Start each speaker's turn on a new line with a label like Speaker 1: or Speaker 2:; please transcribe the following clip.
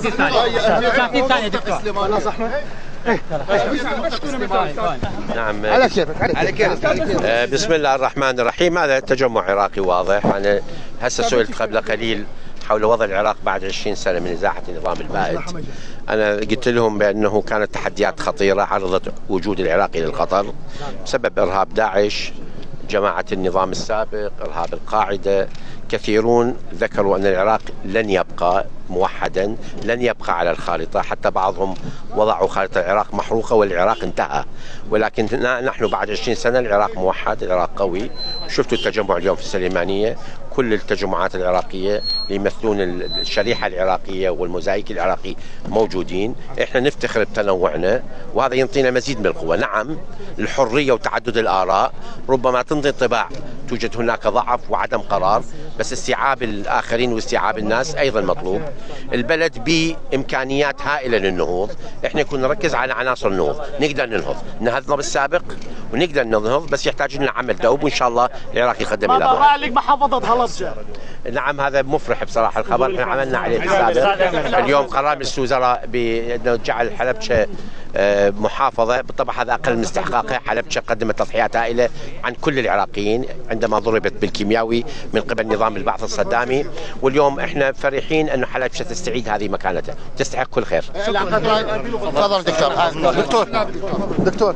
Speaker 1: 30 ثانية دكتور
Speaker 2: خلاص احمد
Speaker 3: نعم
Speaker 2: على كيفك على كيفك
Speaker 3: بسم الله الرحمن الرحيم. هذا تجمع عراقي واضح. أنا هسه سئلت قبل قليل حول وضع العراق بعد 20 سنة من إزاحة النظام البائد. أنا قلت لهم بأنه كانت تحديات خطيرة عرضت وجود العراق للخطر بسبب إرهاب داعش جماعة النظام السابق إرهاب القاعدة كثيرون ذكروا أن العراق لن يبقى موحدا لن يبقى على الخارطة حتى بعضهم وضعوا خارطة العراق محروقة والعراق انتهى. ولكن نحن بعد 20 سنة العراق موحد العراق قوي. شفتوا التجمع اليوم في السليمانية كل التجمعات العراقية يمثلون الشريحة العراقية والموزايك العراقي موجودين. إحنا نفتخر بتنوعنا وهذا ينطينا مزيد من القوة. نعم الحرية وتعدد الآراء ربما تنطي انطباع توجد هناك ضعف وعدم قرار بس استيعاب الآخرين واستيعاب الناس أيضا مطلوب. البلد بإمكانيات هائلة للنهوض. إحنا كنا نركز على عناصر النهوض. نقدر ننهض. نهضنا بالسابق ونقدر ننهض بس يحتاج لنا عمل دؤوب وإن شاء الله العراق يقدم إلى
Speaker 4: محافظة؟
Speaker 3: نعم هذا مفرح بصراحة الخبر. إحنا عملنا عليه بالسابق اليوم قرار مجلس الوزراء بانه جعل حلبشة آه، محافظة. بالطبع هذا أقل من استحقاقها حلبشة قدمت تضحيات هائله عن كل العراقيين عندما ضربت بالكيمياوي من قبل نظام البعث الصدامي. واليوم إحنا فرحين انه حلبشة تستعيد هذه مكانتها تستحق كل خير.
Speaker 2: تفضل دكتور. دكتور. دكتور.